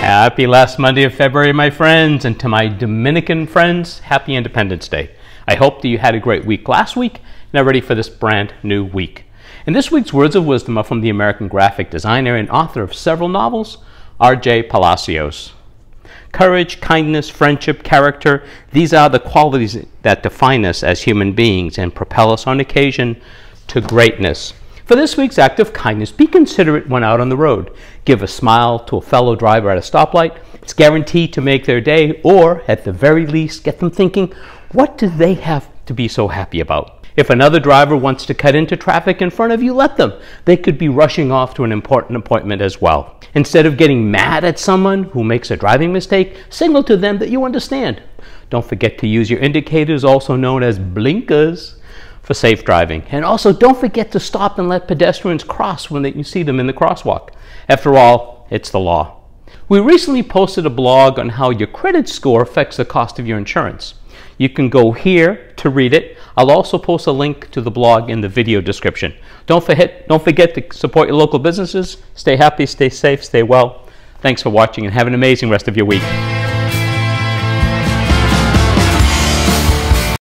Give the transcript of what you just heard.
Happy last Monday of February, my friends, and to my Dominican friends, happy Independence Day. I hope that you had a great week last week and are ready for this brand new week. And this week's words of wisdom are from the American graphic designer and author of several novels, R.J. Palacios. Courage, kindness, friendship, character, these are the qualities that define us as human beings and propel us on occasion to greatness. For this week's act of kindness, be considerate when out on the road. Give a smile to a fellow driver at a stoplight. It's guaranteed to make their day, or at the very least, get them thinking, what do they have to be so happy about? If another driver wants to cut into traffic in front of you, let them. They could be rushing off to an important appointment as well. Instead of getting mad at someone who makes a driving mistake, signal to them that you understand. Don't forget to use your indicators, also known as blinkers for safe driving. And also, don't forget to stop and let pedestrians cross when you see them in the crosswalk. After all, it's the law. We recently posted a blog on how your credit score affects the cost of your insurance. You can go here to read it. I'll also post a link to the blog in the video description. Don't forget, don't forget to support your local businesses. Stay happy, stay safe, stay well. Thanks for watching and have an amazing rest of your week.